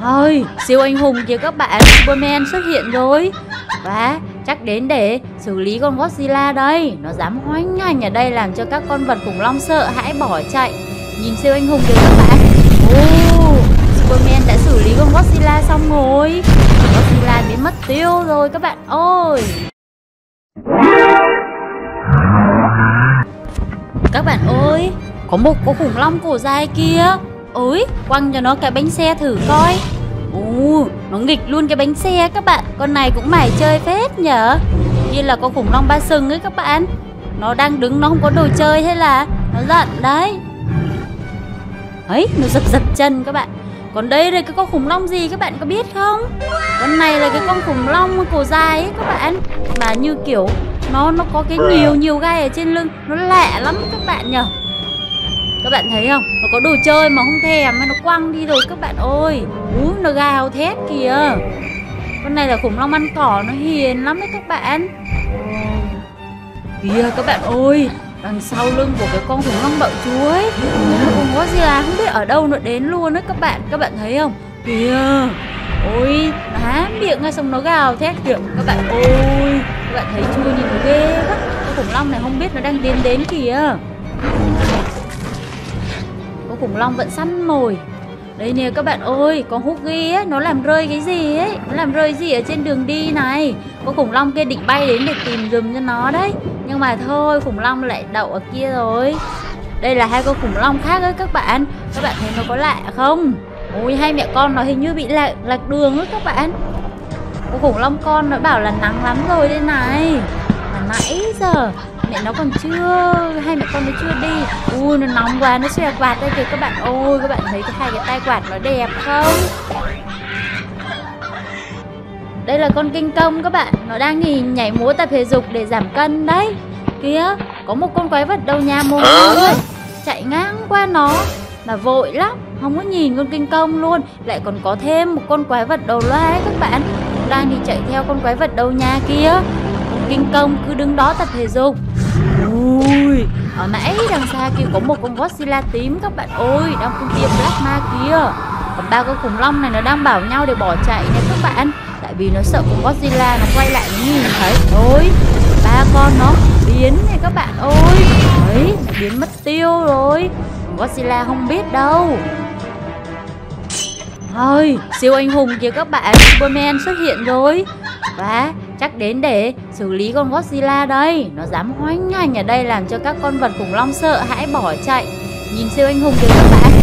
thôi siêu anh hùng kìa các bạn, Superman xuất hiện rồi. Và chắc đến để xử lý con Godzilla đây. Nó dám hoánh ngành ở đây làm cho các con vật khủng long sợ hãi bỏ chạy. Nhìn siêu anh hùng kìa các bạn. Oh, Superman đã xử lý con Godzilla xong rồi. Godzilla biến mất tiêu rồi các bạn ơi. Các bạn ơi, có một con khủng long cổ dài kia. Ôi, quăng cho nó cái bánh xe thử coi. Ồ, nó nghịch luôn cái bánh xe các bạn. Con này cũng mải chơi phết nhở. Như là con khủng long ba sừng ấy các bạn. Nó đang đứng nó không có đồ chơi hay là Nó giận đấy. Ấy nó giật giật chân các bạn. Còn đây là cái con khủng long gì các bạn có biết không? Con này là cái con khủng long cổ dài ấy các bạn. Mà như kiểu nó nó có cái nhiều nhiều gai ở trên lưng. Nó lạ lắm các bạn nhở. Các bạn thấy không? Nó có đồ chơi mà không thèm mà nó quăng đi rồi các bạn ơi. Úi nó gào thét kìa. Con này là khủng long ăn cỏ, nó hiền lắm đấy các bạn. Kìa, các bạn ơi, đằng sau lưng của cái con khủng long bạo chúa nó cũng có gì là, không biết ở đâu nó đến luôn đấy các bạn. Các bạn thấy không? Kìa. Ôi nó há miệng ngay xong nó gào thét kìa. Các bạn ôi các bạn thấy chưa nhìn nó ghê quá. Con khủng long này không biết nó đang tiến đến kìa có khủng long vẫn săn mồi đây nè các bạn ơi, con ghi ấy nó làm rơi cái gì ấy? Nó làm rơi gì ở trên đường đi này? Có khủng long kia định bay đến để tìm giùm cho nó đấy. Nhưng mà thôi, khủng long lại đậu ở kia rồi. Đây là hai con khủng long khác ấy các bạn. Các bạn thấy nó có lạ không? Ôi, hai mẹ con nó hình như bị lạc, lạc đường ấy các bạn. Con khủng long con nó bảo là nắng lắm rồi đây này. Mà nãy giờ mẹ nó còn chưa hai mẹ con nó chưa đi. Ui nó nóng quá nó xòe quạt đây kìa các bạn. Ôi các bạn thấy cái hai cái tay quạt nó đẹp không? Đây là con kinh công các bạn. Nó đang nghỉ nhảy múa tập thể dục để giảm cân đấy. Kia có một con quái vật đầu nhà mồ hôi chạy ngang qua nó mà vội lắm. Không có nhìn con kinh công luôn. Lại còn có thêm một con quái vật đầu loa các bạn. Đang đi chạy theo con quái vật đầu nhà kia kinh công cứ đứng đó tập thể dục ui ở nãy đằng xa kia có một con Godzilla tím các bạn ơi đang phun tia plasma kia. Còn ba con khủng long này nó đang bảo nhau để bỏ chạy nè các bạn. Tại vì nó sợ con Godzilla nó quay lại nó nhìn thấy ôi ba con nó biến nè các bạn ơi. Đấy biến mất tiêu rồi. Godzilla không biết đâu. Ôi, siêu anh hùng kìa các bạn Superman xuất hiện rồi. Và chắc đến để xử lý con Godzilla đây. Nó dám hoành hành ở đây làm cho các con vật khủng long sợ hãi bỏ chạy. Nhìn siêu anh hùng kìa các bạn